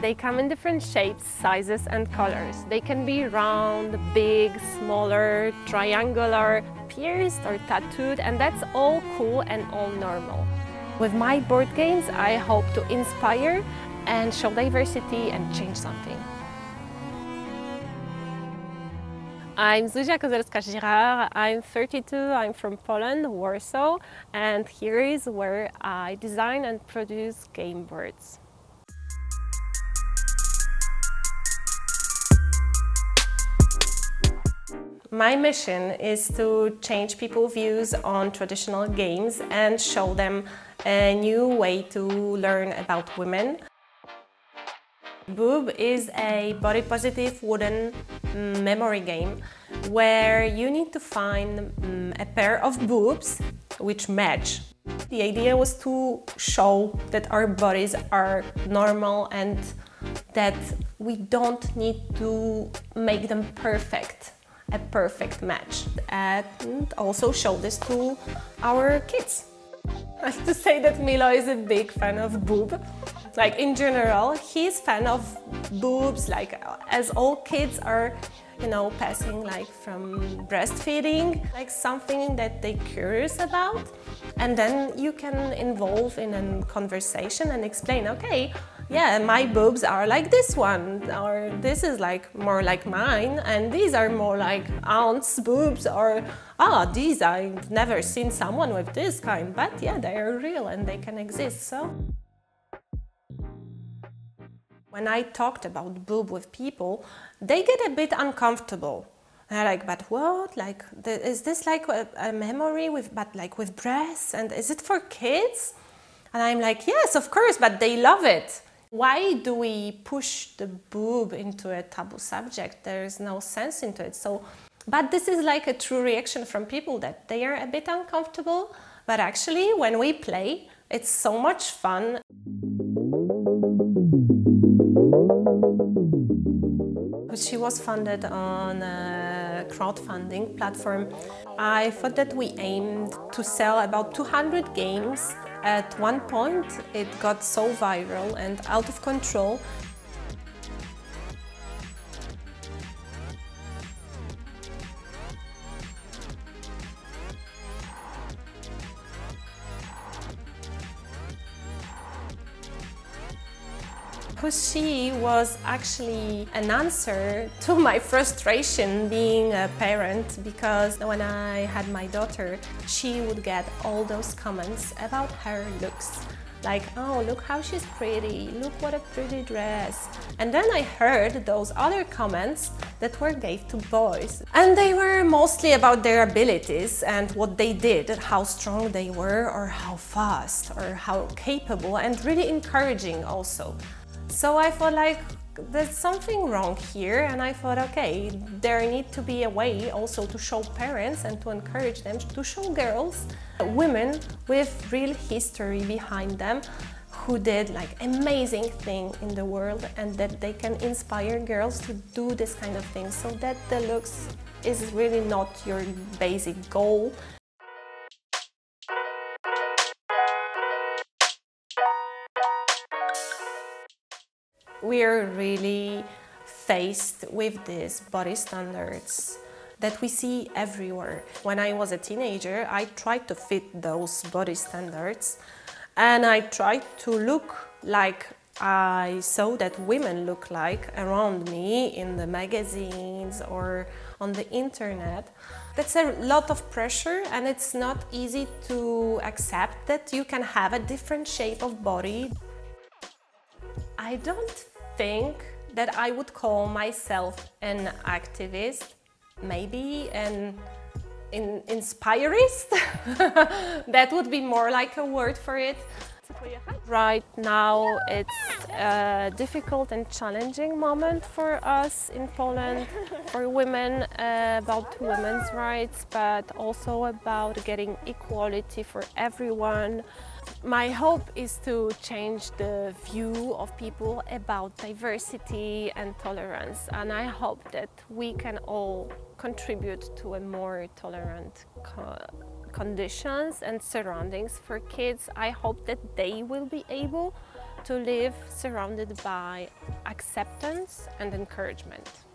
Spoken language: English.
They come in different shapes, sizes and colors. They can be round, big, smaller, triangular, pierced or tattooed and that's all cool and all normal. With my board games I hope to inspire and show diversity and change something. I'm Zuzia Kozelska-Girard, I'm 32, I'm from Poland, Warsaw, and here is where I design and produce game boards. My mission is to change people's views on traditional games and show them a new way to learn about women. Boob is a body positive wooden mm, memory game where you need to find um, a pair of boobs which match. The idea was to show that our bodies are normal and that we don't need to make them perfect a perfect match and also show this to our kids. I have to say that Milo is a big fan of boob. Like in general, he's fan of boobs, like as all kids are, you know, passing like from breastfeeding, like something that they're curious about. And then you can involve in a conversation and explain, okay, yeah, my boobs are like this one, or this is like more like mine, and these are more like aunt's boobs, or ah, these I've never seen someone with this kind, but yeah, they are real and they can exist, so. When I talked about boob with people, they get a bit uncomfortable. They're like, but what? Like, is this like a, a memory with, but like with breasts? And is it for kids? And I'm like, yes, of course, but they love it. Why do we push the boob into a taboo subject? There is no sense into it. So, but this is like a true reaction from people that they are a bit uncomfortable. But actually, when we play, it's so much fun. She was funded on a crowdfunding platform. I thought that we aimed to sell about 200 games at one point, it got so viral and out of control She was actually an answer to my frustration being a parent because when I had my daughter, she would get all those comments about her looks. Like, oh, look how she's pretty, look what a pretty dress. And then I heard those other comments that were gave to boys. And they were mostly about their abilities and what they did, how strong they were, or how fast, or how capable, and really encouraging also. So I felt like there's something wrong here. And I thought, okay, there need to be a way also to show parents and to encourage them to show girls, women with real history behind them who did like amazing thing in the world and that they can inspire girls to do this kind of thing. So that the looks is really not your basic goal we're really faced with these body standards that we see everywhere. When I was a teenager, I tried to fit those body standards and I tried to look like I saw that women look like around me in the magazines or on the internet. That's a lot of pressure and it's not easy to accept that you can have a different shape of body. I don't think that I would call myself an activist, maybe an in inspirist. that would be more like a word for it. Right now it's a difficult and challenging moment for us in Poland, for women, uh, about women's rights, but also about getting equality for everyone. My hope is to change the view of people about diversity and tolerance and I hope that we can all contribute to a more tolerant conditions and surroundings for kids. I hope that they will be able to live surrounded by acceptance and encouragement.